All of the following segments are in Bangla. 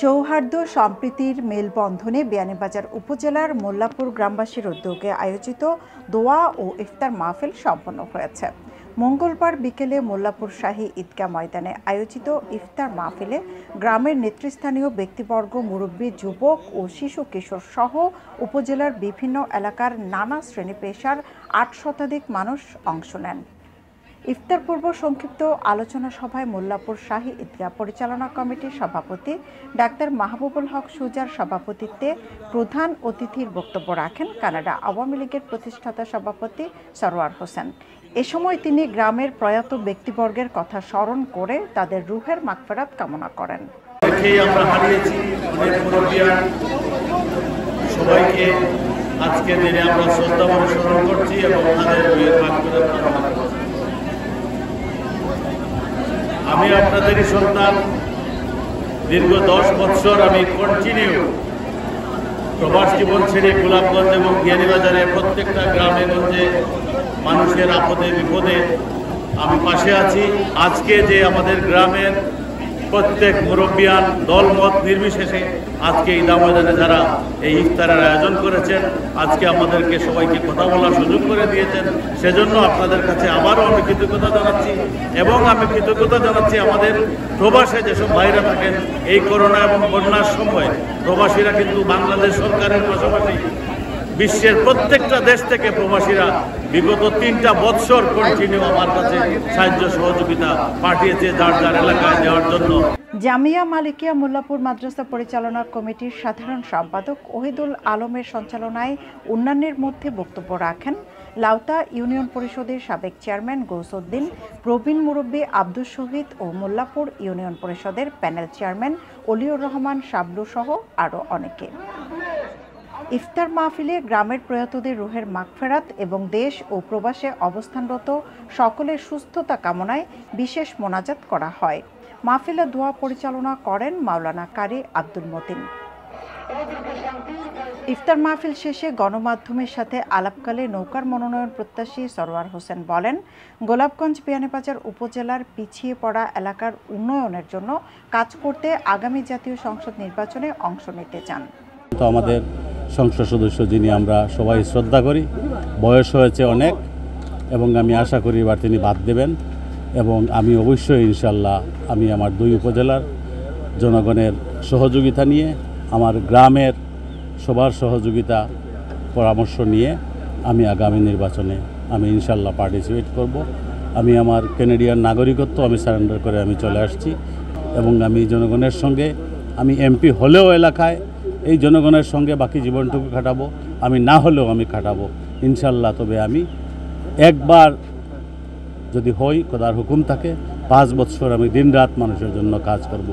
সৌহার্দ্য সম্প্রীতির মেলবন্ধনে বিয়ানীবাজার উপজেলার মোল্লাপুর গ্রামবাসীর উদ্যোগে আয়োজিত দোয়া ও ইফতার মাহফিল সম্পন্ন হয়েছে। মঙ্গলবার বিকেলে মোল্লাপুর শাহী ঈদগাহ ময়দানে আয়োজিত ইফতার মাহফিলে গ্রামের নেতৃস্থানীয় ব্যক্তিবর্গ, মুরব্বী, যুবক ও শিশু কিশোর সহ উপজেলার বিভিন্ন এলাকার নানা শ্রেণি পেশার আট শতাধিক মানুষ অংশ নেন। ইফতার পূর্ব সংক্ষিপ্ত আলোচনা সভায় মোল্লাপুর শাহী ঈদগাহ পরিচালনা কমিটির সভাপতি ডাক্তার মাহবুবুল হক সুজার সভাপতিত্বে প্রধান অতিথির বক্তব্য রাখেন কানাডা আওয়ামী লীগের প্রতিষ্ঠাতা সভাপতি সরোয়ার হোসেন। এ সময় তিনি গ্রামের প্রয়াত ব্যক্তিবর্গের কথা স্মরণ করে তাদের রুহের মাগফেরাত কামনা করেন। সবাইকে দিনে আমরা শ্রদ্ধা করছি এবং তাদের কামনা করছি আমি আপনাদেরই সন্তান। দীর্ঘ দশ বৎসর আমি কন্টিনিউ প্রবাস জীবন ছেড়ে গোলাপগঞ্জ এবং জ্ঞানীবাজারে প্রত্যেকটা গ্রামে গঞ্জে মানুষের আপদে বিপদে আমি পাশে আছি। আজকে যে আমাদের গ্রামের প্রত্যেক মুরব্বিয়ান দলমত নির্বিশেষে আজকে ঈদা ময়দানে যারা এই ইফতারের আয়োজন করেছেন, আজকে আমাদেরকে সবাইকে কথা বলার সুযোগ করে দিয়েছেন। সেজন্য আপনাদের কাছে আবারও আমি কৃতজ্ঞতা জানাচ্ছি এবং আমি কৃতজ্ঞতা জানাচ্ছি আমাদের প্রবাসে যেসব ভাইরা থাকেন, এই করোনা এবং বন্যার সময় প্রবাসীরা কিন্তু বাংলাদেশ সরকারের পাশাপাশি বিশ্বের প্রত্যেকটা দেশ থেকে প্রবাসীরা বিগত তিনটা বৎসর কন্টিনিউ আমার কাছে সাহায্য সহযোগিতা পাঠিয়েছে যার যার এলাকায় দেওয়ার জন্য। জামিয়া মালিকিয়া মোল্লাপুর মাদ্রাসা পরিচালনা কমিটির সাধারণ সম্পাদক ওহিদুল আলমের সঞ্চালনায় অন্যান্যের মধ্যে বক্তব্য রাখেন লাউতা ইউনিয়ন পরিষদের সাবেক চেয়ারম্যান গৌসুদ্দিন, প্রবীণ মুরব্বী আব্দুল শহীদ ও মোল্লাপুর ইউনিয়ন পরিষদের প্যানেল চেয়ারম্যান অলিউর রহমান সাবলু সহ আরও অনেকে। ইফতার মাহফিলে গ্রামের প্রয়াতদের রুহের মাগফেরাত এবং দেশ ও প্রবাসে অবস্থানরত সকলের সুস্থতা কামনায় বিশেষ মোনাজাত করা হয়। মাহফিলে দোয়া পরিচালনা করেন মাওলানা কারি আব্দুল মতিন। ইফতার মাহফিল শেষে গণমাধ্যমের সাথে আলাপকালে নৌকার মনোনয়ন প্রত্যাশী সরোয়ার হোসেন বলেন, গোলাপগঞ্জ বিয়ানীবাজার উপজেলার পিছিয়ে পড়া এলাকার উন্নয়নের জন্য কাজ করতে আগামী জাতীয় সংসদ নির্বাচনে অংশ নিতে চান। তো আমাদের সংসদ সদস্য যিনি আমরা সবাই শ্রদ্ধা করি। বয়স হয়েছে অনেক এবং আমি আশা করি এবার তিনি বাদ দেবেন এবং আমি অবশ্যই ইনশাল্লাহ আমি আমার দুই উপজেলার জনগণের সহযোগিতা নিয়ে, আমার গ্রামের সবার সহযোগিতা পরামর্শ নিয়ে আমি আগামী নির্বাচনে আমি ইনশাল্লাহ পার্টিসিপেট করব। আমি আমার কেনেডিয়ান নাগরিকত্ব আমি সারেন্ডার করে আমি চলে আসছি এবং আমি জনগণের সঙ্গে আমি এমপি হলেও এলাকায় এই জনগণের সঙ্গে বাকি জীবনটুকু কাটাবো আমি না হলেও আমি কাটাবো। ইনশাল্লাহ তবে আমি একবার যদি হই খোদার হুকুম থাকে পাঁচ বছর আমি দিনরাত মানুষের জন্য কাজ করব।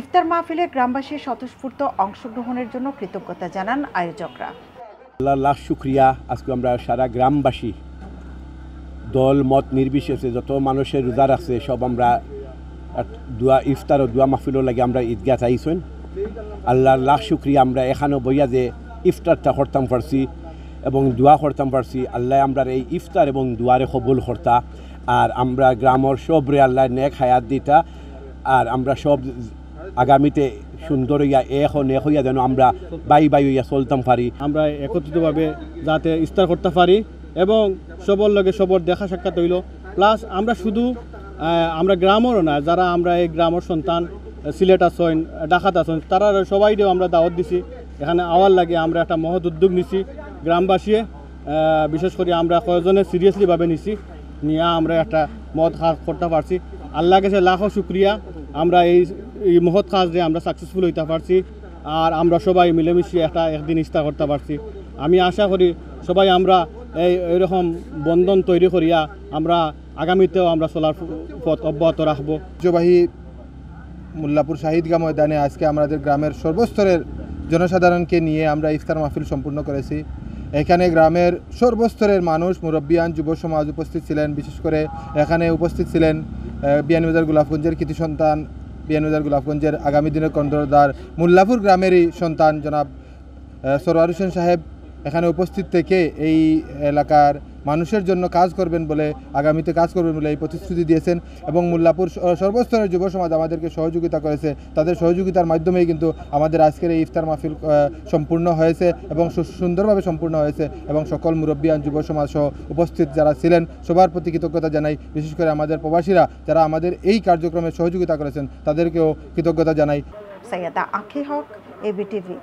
ইফতার মাহফিলে গ্রামবাসীর স্বতঃস্ফূর্ত অংশগ্রহণের জন্য কৃতজ্ঞতা জানান আয়োজকরা। আল্লাহ লাখ শুক্রিয়া। আজকে আমরা সারা গ্রামবাসী দল মত নির্বিশেষে যত মানুষের রোজা রাখছে সব আমরা দোয়া ইফতার ও দোয়া মাহফিলও লাগে আমরা ঈদগাহ চাইছেন আল্লাহর লাখ শুক্রিয়া, আমরা এখানেও বইয়া যে ইফতারটা করতাম পারছি এবং দোয়া করতাম পারছি, আল্লাহ আমরা এই ইফতার এবং দুয়ারে কবুল করতা। আর আমরা গ্রামের সবরে আল্লাহ নেক হায়াত দিতা, আর আমরা সব আগামীতে সুন্দর হইয়া, এক নেক হইয়া যেন আমরা বাই বাই হইয়া চলতাম পারি। আমরা একত্রিতভাবে যাতে ইস্তার করতে পারি এবং সবর লগে সবর দেখা সাক্ষাৎ হইল। প্লাস আমরা শুধু আমরা গ্রামেরও না, যারা আমরা এই গ্রামের সন্তান সিলেট আসন ডাকাত আসন তারা সবাইকেও আমরা দাওয়াত দিছি। এখানে আওয়ার লাগে আমরা একটা মহৎ উদ্যোগ নিছি। গ্রামবাসী বিশেষ করে আমরা কয়েকজনে সিরিয়াসলিভাবে নিছি, নিয়ে আমরা একটা মদ কাজ করতে পারছি। আল্লাহ কাছে লাখো শুক্রিয়া। আমরা এই এই মহৎ কাজে আমরা সাকসেসফুল হইতে পারছি আর আমরা সবাই মিলেমিশে একটা একদিন ইস্তা করতে পারছি। আমি আশা করি সবাই আমরা এই এরকম বন্ধন তৈরি করিয়া আমরা আগামীতেও আমরা চলার পথ অব্যাহত রাখব। ঐতিহ্যবাহী মোল্লাপুর শাহিদগা ময়দানে আজকে আমাদের গ্রামের সর্বস্তরের জনসাধারণকে নিয়ে আমরা ইফতার মাহফিল সম্পূর্ণ করেছি। এখানে গ্রামের সর্বস্তরের মানুষ, মুরব্বিয়ান, যুব সমাজ উপস্থিত ছিলেন। বিশেষ করে এখানে উপস্থিত ছিলেন বিয়ানীবাজার গোলাপগঞ্জের কৃতি সন্তান, বিয়ানীবাজার গোলাপগঞ্জের আগামী দিনের কন্ট্রোলদার, মোল্লাপুর গ্রামেরই সন্তান জনাব সরোয়ার হোসেন সাহেব। এখানে উপস্থিত থেকে এই এলাকার মানুষের জন্য কাজ করবেন বলে, আগামীতে কাজ করবেন বলে এই প্রতিশ্রুতি দিয়েছেন এবং মোল্লাপুর সর্বস্তরের যুব সমাজ আমাদেরকে সহযোগিতা করেছে। তাদের সহযোগিতার মাধ্যমেই কিন্তু আমাদের আজকের এই ইফতার মাহফিল সম্পূর্ণ হয়েছে এবং সুন্দরভাবে সম্পূর্ণ হয়েছে এবং সকল মুরব্বিয়ান যুব সমাজ সহ উপস্থিত যারা ছিলেন, সবার প্রতি কৃতজ্ঞতা জানাই। বিশেষ করে আমাদের প্রবাসীরা যারা আমাদের এই কার্যক্রমে সহযোগিতা করেছেন, তাদেরকেও কৃতজ্ঞতা জানাই। সৈয়দা আখি হক এবিটিভি